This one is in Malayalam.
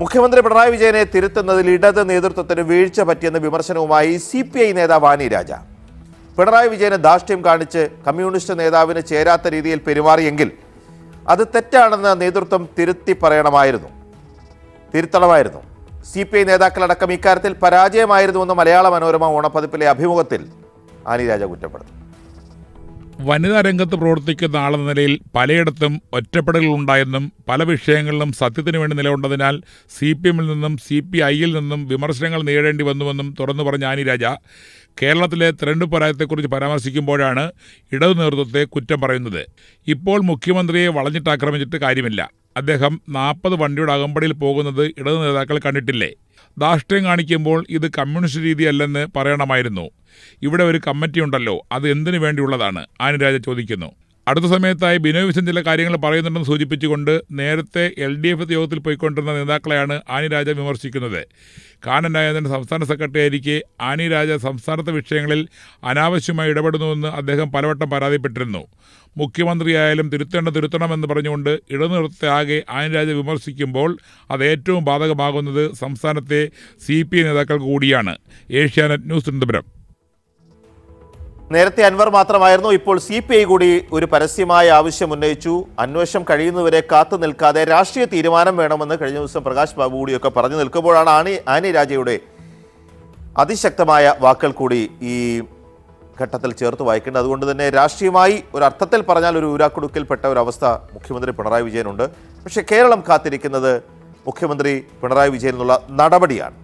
മുഖ്യമന്ത്രി പിണറായി വിജയനെ തിരുത്തുന്നതിൽ ഇടത് നേതൃത്വത്തിന് വീഴ്ച പറ്റിയെന്ന വിമർശനവുമായി സി പി ഐ നേതാവ് ആനി രാജ. പിണറായി വിജയനെ ധാർഷ്ട്യം കാണിച്ച് കമ്മ്യൂണിസ്റ്റ് നേതാവിന് ചേരാത്ത രീതിയിൽ പെരുമാറിയെങ്കിൽ അത് തെറ്റാണെന്ന് നേതൃത്വം തിരുത്തി പറയണമായിരുന്നു. തിരുത്തണമായിരുന്നു. സി പി ഐ നേതാക്കളടക്കം ഇക്കാര്യത്തിൽ പരാജയമായിരുന്നുവെന്ന് മലയാള മനോരമ ഓണപ്പതിപ്പിലെ അഭിമുഖത്തിൽ ആനി രാജ കുറ്റപ്പെടുന്നു വനിതാ രംഗത്ത് പ്രവർത്തിക്കുന്ന ആളെന്ന നിലയിൽ പലയിടത്തും ഒറ്റപ്പെടലുണ്ടായെന്നും പല വിഷയങ്ങളിലും സത്യത്തിനു വേണ്ടി നിലകൊണ്ടതിനാൽ സി പി എമ്മിൽ നിന്നും സി പി ഐയിൽ നിന്നും വിമർശനങ്ങൾ നേരിടേണ്ടി വന്നുവെന്നും തുറന്നു പറഞ്ഞ ആനി രാജ കേരളത്തിലെ തെരഞ്ഞെടുപ്പ് പരാജയത്തെക്കുറിച്ച് പരാമർശിക്കുമ്പോഴാണ് ഇടതു നേതൃത്വത്തെ കുറ്റം പറയുന്നത്. ഇപ്പോൾ മുഖ്യമന്ത്രിയെ വളഞ്ഞിട്ടാക്രമിച്ചിട്ട് കാര്യമില്ല. അദ്ദേഹം നാൽപ്പത് വണ്ടിയുടെ അകമ്പടിയിൽ പോകുന്നത് ഇടതു നേതാക്കൾ കണ്ടിട്ടില്ലേ? ധാർഷ്ട്യം കാണിക്കുമ്പോൾ ഇത് കമ്മ്യൂണിസ്റ്റ് രീതിയല്ലെന്ന് പറയണമായിരുന്നു. ഇവിടെ ഒരു കമ്മിറ്റി ഉണ്ടല്ലോ അത് എന്തിനു വേണ്ടിയുള്ളതാണ്? ആനുരാജ ചോദിക്കുന്നു. അടുത്ത സമയത്തായി ബിനോയ് വിശ്വൻ ചില കാര്യങ്ങൾ പറയുന്നുണ്ടെന്ന് സൂചിപ്പിച്ചുകൊണ്ട് നേരത്തെ എൽ ഡി എഫ് യോഗത്തിൽ പോയിക്കൊണ്ടിരുന്ന നേതാക്കളെയാണ് ആനി രാജ വിമർശിക്കുന്നത്. കാനൻ രാജേന്ദ്രൻ സംസ്ഥാന സെക്രട്ടറി ആയിരിക്കെ ആനിരാജ സംസ്ഥാനത്തെ വിഷയങ്ങളിൽ അനാവശ്യമായി ഇടപെടുന്നുവെന്ന് അദ്ദേഹം പലവട്ടം പരാതിപ്പെട്ടിരുന്നു. മുഖ്യമന്ത്രിയായാലും തിരുത്തേണ്ട തിരുത്തണമെന്ന് പറഞ്ഞുകൊണ്ട് ഇടനിർത്തെ ആകെ ആനിരാജ വിമർശിക്കുമ്പോൾ അത് ഏറ്റവും ബാധകമാകുന്നത് സംസ്ഥാനത്തെ സി പി ഐ നേതാക്കൾ കൂടിയാണ്. Asianet news Thiruvananthapuram. നേരത്തെ അൻവർ മാത്രമായിരുന്നു. ഇപ്പോൾ സി പി ഐ കൂടി ഒരു പരസ്യമായ ആവശ്യം ഉന്നയിച്ചു. അന്വേഷണം കഴിയുന്നവരെ കാത്തു നിൽക്കാതെ രാഷ്ട്രീയ തീരുമാനം വേണമെന്ന് കഴിഞ്ഞ ദിവസം പ്രകാശ് ബാബു കൂടിയൊക്കെ പറഞ്ഞു നിൽക്കുമ്പോഴാണ് ആണി ആനി രാജയുടെ അതിശക്തമായ വാക്കുകൾ കൂടി ഈ ഘട്ടത്തിൽ ചേർത്ത് വായിക്കേണ്ടത്. അതുകൊണ്ട് തന്നെ രാഷ്ട്രീയമായി ഒരു അർത്ഥത്തിൽ പറഞ്ഞാൽ ഒരു ഊരാക്കുടുക്കിൽപ്പെട്ട ഒരു അവസ്ഥ മുഖ്യമന്ത്രി പിണറായി വിജയനുണ്ട്. പക്ഷേ കേരളം കാത്തിരിക്കുന്നത് മുഖ്യമന്ത്രി പിണറായി വിജയൻ നടപടിയാണ്.